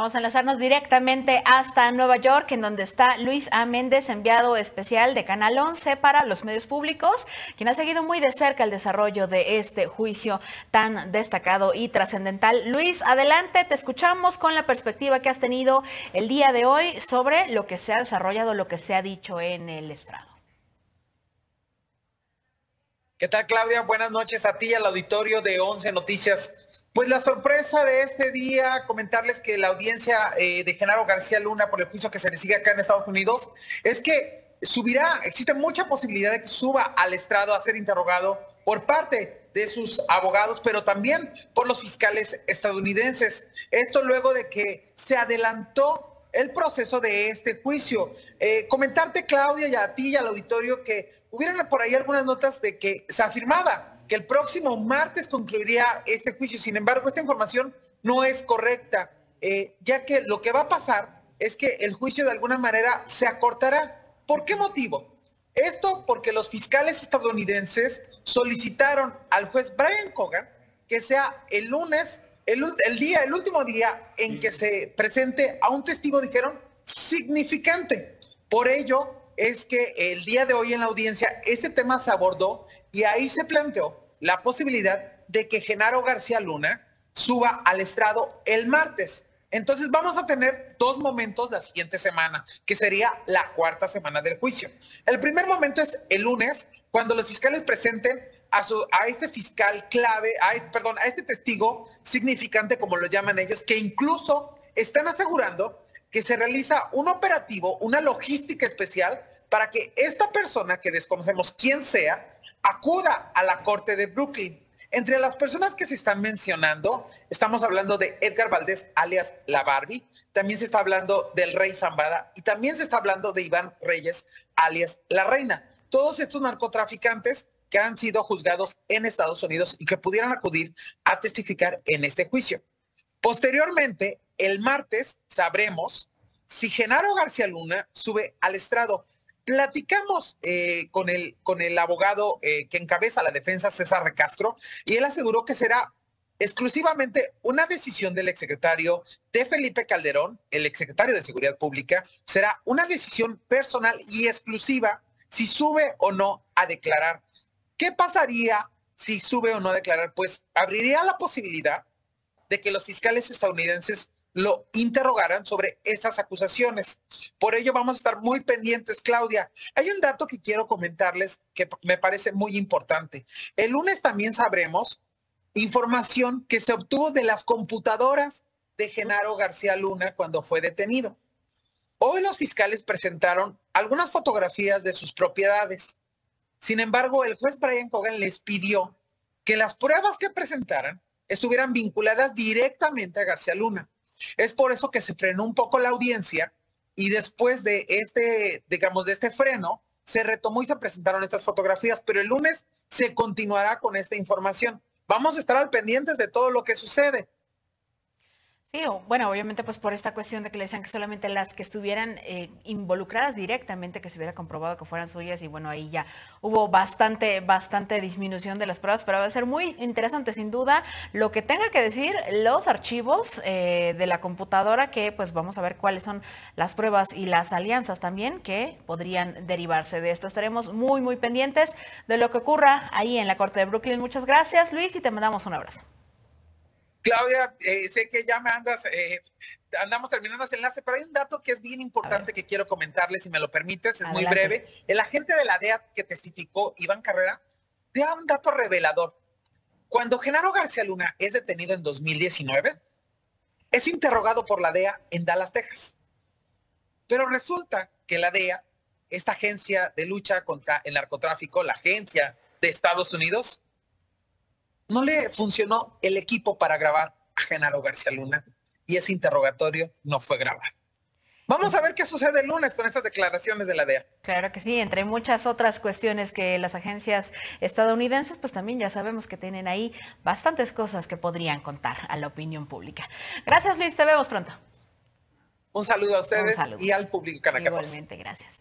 Vamos a enlazarnos directamente hasta Nueva York, en donde está Luis A. Méndez, enviado especial de Canal 11 para los medios públicos, quien ha seguido muy de cerca el desarrollo de este juicio tan destacado y trascendental. Luis, adelante, te escuchamos con la perspectiva que has tenido el día de hoy sobre lo que se ha desarrollado, lo que se ha dicho en el estrado. ¿Qué tal, Claudia? Buenas noches a ti al auditorio de 11 Noticias. Pues la sorpresa de este día, comentarles que la audiencia eh, de Genaro García Luna por el juicio que se le sigue acá en Estados Unidos es que subirá, existe mucha posibilidad de que suba al estrado a ser interrogado por parte de sus abogados, pero también por los fiscales estadounidenses. Esto luego de que se adelantó el proceso de este juicio. Eh, comentarte, Claudia, y a ti y al auditorio que hubieran por ahí algunas notas de que se afirmaba que el próximo martes concluiría este juicio. Sin embargo, esta información no es correcta, eh, ya que lo que va a pasar es que el juicio de alguna manera se acortará. ¿Por qué motivo? Esto porque los fiscales estadounidenses solicitaron al juez Brian Cogan que sea el lunes, el, el día, el último día en que se presente a un testigo, dijeron, significante. Por ello es que el día de hoy en la audiencia este tema se abordó y ahí se planteó la posibilidad de que Genaro García Luna suba al estrado el martes. Entonces vamos a tener dos momentos la siguiente semana, que sería la cuarta semana del juicio. El primer momento es el lunes, cuando los fiscales presenten a, su, a este fiscal clave, a perdón, a este testigo significante, como lo llaman ellos, que incluso están asegurando que se realiza un operativo, una logística especial para que esta persona que desconocemos quién sea, acuda a la corte de Brooklyn. Entre las personas que se están mencionando, estamos hablando de Edgar Valdés, alias La Barbie, también se está hablando del rey Zambada y también se está hablando de Iván Reyes, alias La Reina. Todos estos narcotraficantes que han sido juzgados en Estados Unidos y que pudieran acudir a testificar en este juicio. Posteriormente, el martes sabremos si Genaro García Luna sube al estrado. Platicamos eh, con, el, con el abogado eh, que encabeza la defensa, César Recastro, y él aseguró que será exclusivamente una decisión del exsecretario de Felipe Calderón, el exsecretario de Seguridad Pública, será una decisión personal y exclusiva si sube o no a declarar. ¿Qué pasaría si sube o no a declarar? Pues abriría la posibilidad de que los fiscales estadounidenses lo interrogaran sobre estas acusaciones. Por ello vamos a estar muy pendientes, Claudia. Hay un dato que quiero comentarles que me parece muy importante. El lunes también sabremos información que se obtuvo de las computadoras de Genaro García Luna cuando fue detenido. Hoy los fiscales presentaron algunas fotografías de sus propiedades. Sin embargo, el juez Brian Cogan les pidió que las pruebas que presentaran estuvieran vinculadas directamente a García Luna. Es por eso que se frenó un poco la audiencia y después de este, digamos, de este freno, se retomó y se presentaron estas fotografías, pero el lunes se continuará con esta información. Vamos a estar al pendientes de todo lo que sucede. Sí, bueno, obviamente pues por esta cuestión de que le decían que solamente las que estuvieran eh, involucradas directamente, que se hubiera comprobado que fueran suyas y bueno, ahí ya hubo bastante, bastante disminución de las pruebas, pero va a ser muy interesante sin duda lo que tenga que decir los archivos eh, de la computadora, que pues vamos a ver cuáles son las pruebas y las alianzas también que podrían derivarse de esto. Estaremos muy, muy pendientes de lo que ocurra ahí en la Corte de Brooklyn. Muchas gracias Luis y te mandamos un abrazo. Claudia, eh, sé que ya me andas, eh, andamos terminando ese enlace, pero hay un dato que es bien importante que quiero comentarles, si me lo permites, es muy breve. El agente de la DEA que testificó, Iván Carrera, da un dato revelador. Cuando Genaro García Luna es detenido en 2019, es interrogado por la DEA en Dallas, Texas. Pero resulta que la DEA, esta agencia de lucha contra el narcotráfico, la agencia de Estados Unidos, no le funcionó el equipo para grabar a Genaro García Luna y ese interrogatorio no fue grabado. Vamos a ver qué sucede el lunes con estas declaraciones de la DEA. Claro que sí, entre muchas otras cuestiones que las agencias estadounidenses, pues también ya sabemos que tienen ahí bastantes cosas que podrían contar a la opinión pública. Gracias Luis, te vemos pronto. Un saludo a ustedes y al público Igualmente, gracias.